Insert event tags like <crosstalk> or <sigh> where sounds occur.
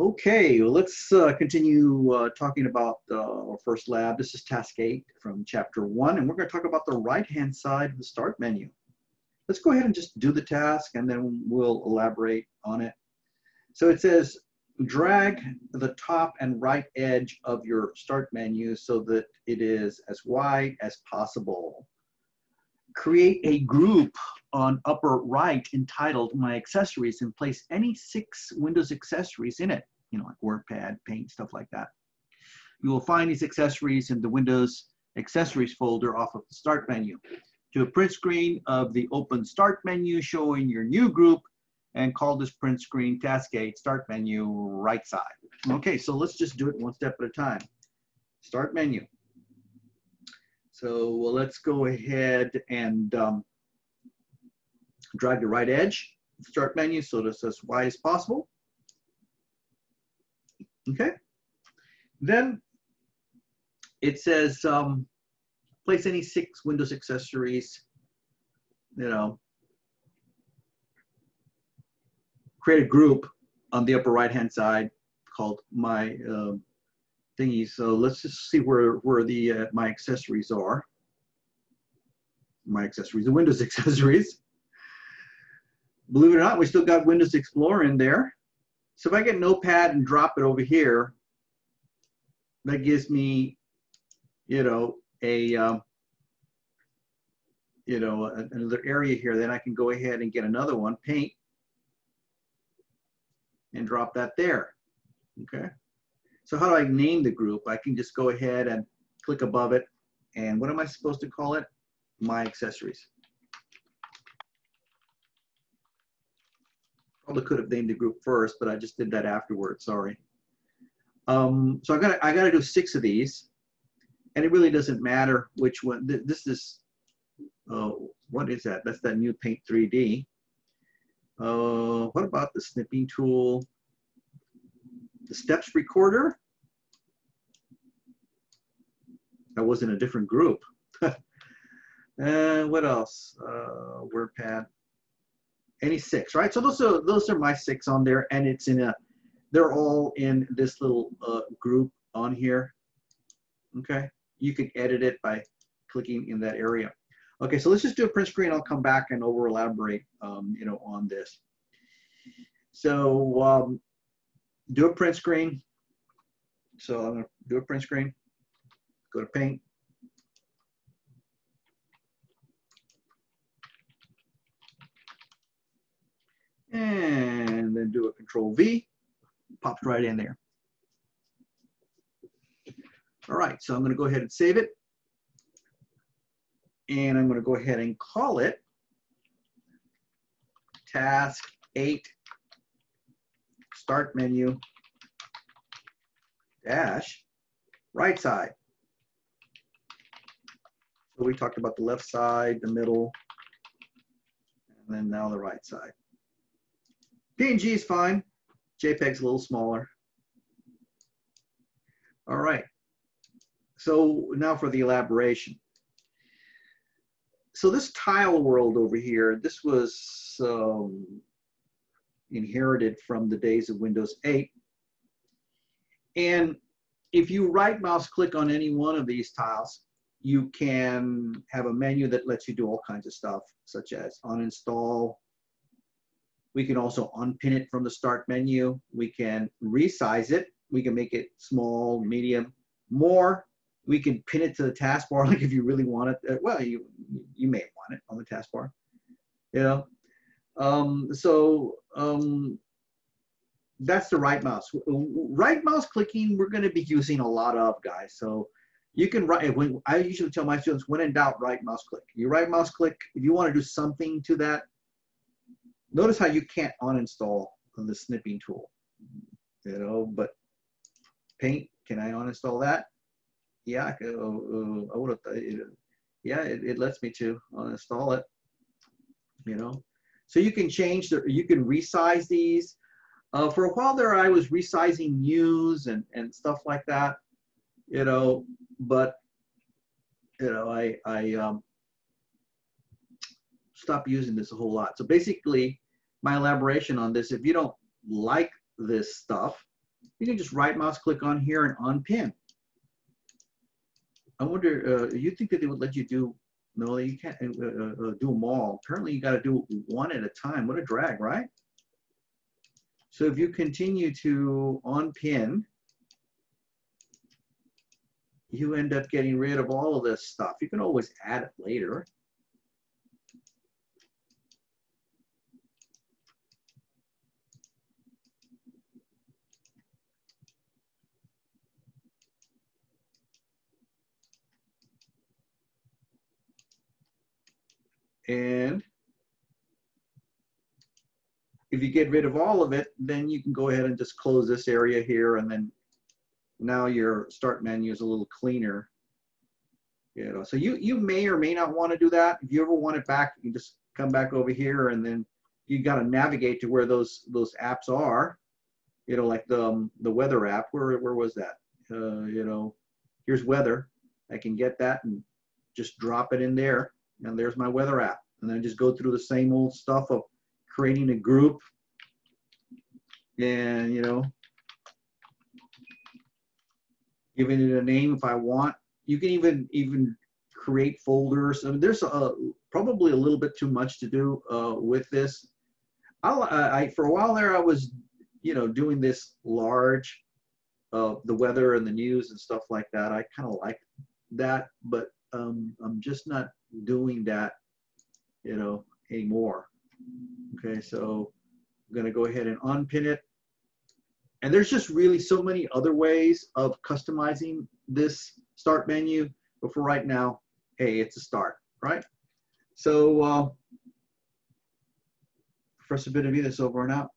Okay, well, let's uh, continue uh, talking about uh, our first lab. This is task eight from chapter one, and we're going to talk about the right-hand side of the start menu. Let's go ahead and just do the task, and then we'll elaborate on it. So it says, drag the top and right edge of your start menu so that it is as wide as possible. Create a group on upper right entitled My Accessories and place any six Windows accessories in it, you know, like WordPad, Paint, stuff like that. You will find these accessories in the Windows Accessories folder off of the Start menu. To a print screen of the open Start menu showing your new group and call this print screen Task 8 Start menu right side. Okay, so let's just do it one step at a time. Start menu. So well, let's go ahead and um, drag the right edge, start menu, so it's as wide as possible. Okay. Then it says um, place any six Windows accessories, you know, create a group on the upper right hand side called my uh, thingy. So let's just see where, where the uh, my accessories are. My accessories, the Windows <laughs> accessories. Believe it or not, we still got Windows Explorer in there. So if I get Notepad and drop it over here, that gives me, you know, a, um, you know, another area here. Then I can go ahead and get another one, Paint, and drop that there. Okay. So how do I name the group? I can just go ahead and click above it. And what am I supposed to call it? My accessories. Probably could have named the group first, but I just did that afterwards, sorry. Um, so I got I got to do six of these, and it really doesn't matter which one. This is, uh, what is that? That's that new Paint 3D. Uh, what about the snipping tool? The steps recorder? That was in a different group. and <laughs> what else? Uh, WordPad any six, right? So those are those are my six on there, and it's in a, they're all in this little uh, group on here. Okay, you can edit it by clicking in that area. Okay, so let's just do a print screen. I'll come back and over elaborate, um, you know, on this. So um, do a print screen. So I'm gonna do a print screen. Go to Paint. And then do a control V, pops right in there. All right, so I'm gonna go ahead and save it. And I'm gonna go ahead and call it task eight, start menu, dash, right side. So we talked about the left side, the middle, and then now the right side. PNG is fine. JPEG's a little smaller. All right. So now for the elaboration. So this tile world over here, this was um, inherited from the days of Windows 8. And if you right mouse click on any one of these tiles, you can have a menu that lets you do all kinds of stuff, such as uninstall, we can also unpin it from the start menu. We can resize it. We can make it small, medium, more. We can pin it to the taskbar, <laughs> like if you really want it. Uh, well, you you may want it on the taskbar, you know. Um, so um, that's the right mouse. Right mouse clicking, we're going to be using a lot of, guys. So you can write, when I usually tell my students, when in doubt, right mouse click. You right mouse click, if you want to do something to that, Notice how you can't uninstall the snipping tool, you know, but paint, can I uninstall that? Yeah, I, uh, I would have, yeah, it, it lets me to uninstall it, you know. So you can change, the, you can resize these. Uh, for a while there, I was resizing news and, and stuff like that, you know, but, you know, I, I, um, stop using this a whole lot. So basically, my elaboration on this, if you don't like this stuff, you can just right mouse click on here and unpin. I wonder, uh, you think that they would let you do, no, you can't uh, uh, uh do them all. Apparently you got to do one at a time. What a drag, right? So if you continue to unpin, you end up getting rid of all of this stuff. You can always add it later. And if you get rid of all of it, then you can go ahead and just close this area here and then now your start menu is a little cleaner. You know, so you, you may or may not want to do that. If you ever want it back, you just come back over here and then you got to navigate to where those those apps are. You know, like the um, the weather app. Where where was that? Uh, you know, here's weather. I can get that and just drop it in there, and there's my weather app. And then just go through the same old stuff of creating a group and you know giving it a name if I want. You can even even create folders. I mean, there's a, probably a little bit too much to do uh, with this. I'll, I, for a while there, I was, you know, doing this large, uh, the weather and the news and stuff like that. I kind of like that, but um, I'm just not doing that, you know, anymore. Okay, so I'm going to go ahead and unpin it. And there's just really so many other ways of customizing this start menu. But for right now, hey, it's a start, right? So, uh, Professor Benavides over and out.